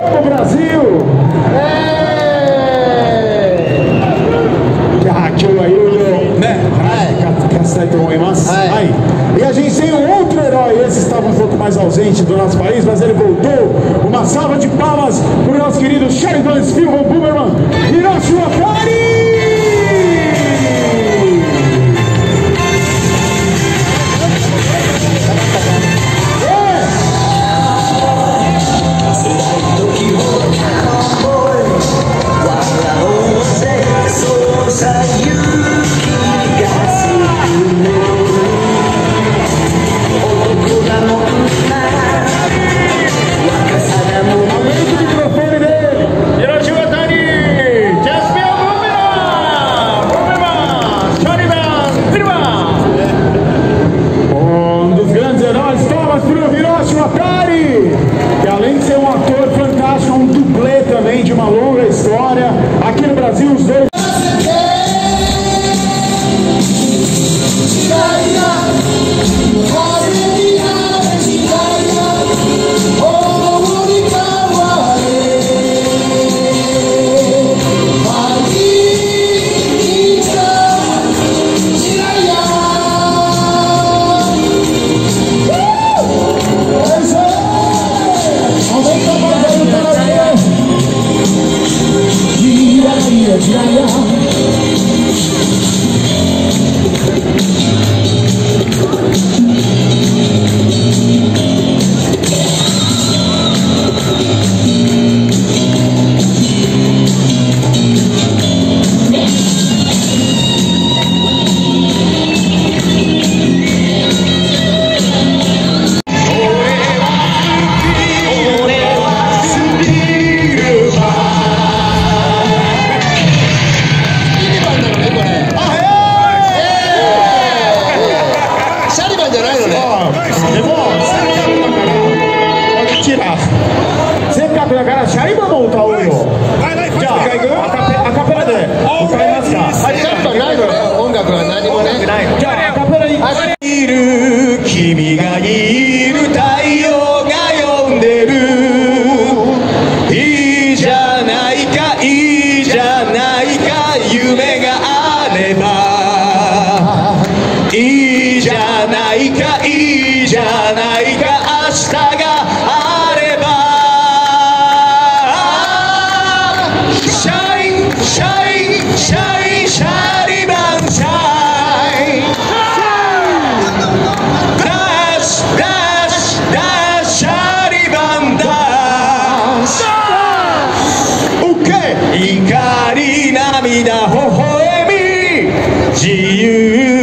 O Brasil! E a gente tem um outro herói, esse estava um pouco mais ausente do nosso país, mas ele voltou. Uma salva de palmas para o nosso querido Sheridan Silva Boomer desgaya Você ficar com a cara, Shariba monta o yo. じゃあ、アカペラで歌いますか？はい、ちょっとないのね、音楽は何もね。じゃあ、アカペラいいる君がいる太陽が呼んでるいいじゃないかいいじゃないか夢があればいいじゃないかいいじゃないか涙微笑み。自由。